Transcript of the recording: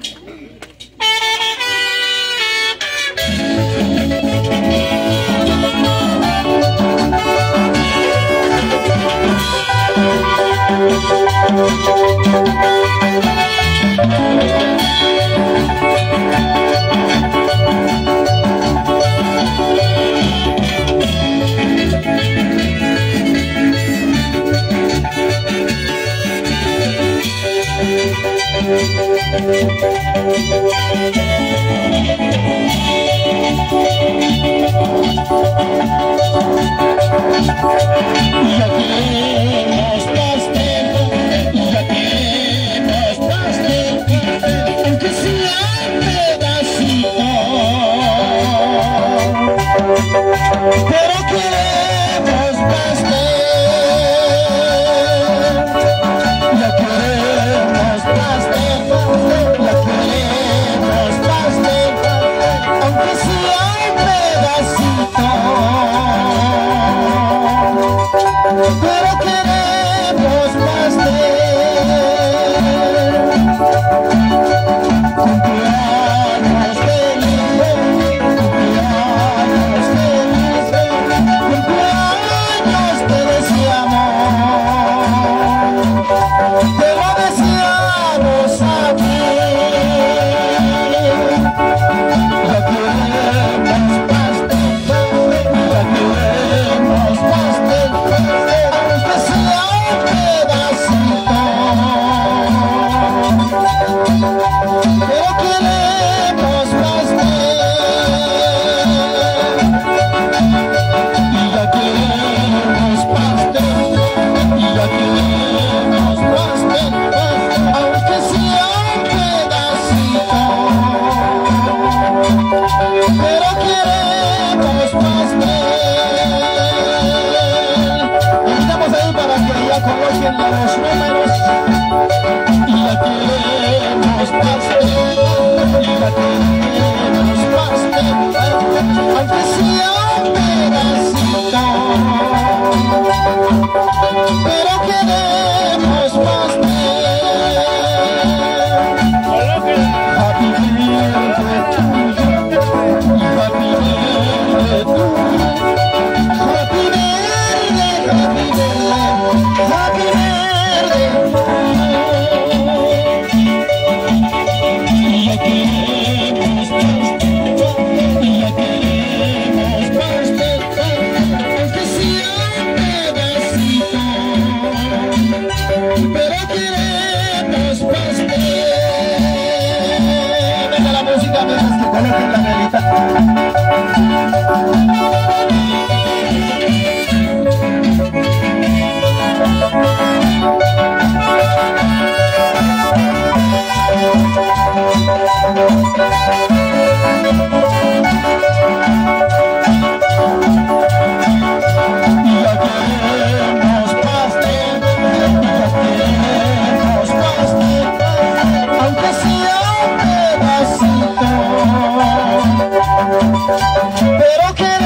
Yeah. La música, coloquen los números. La velita. pero que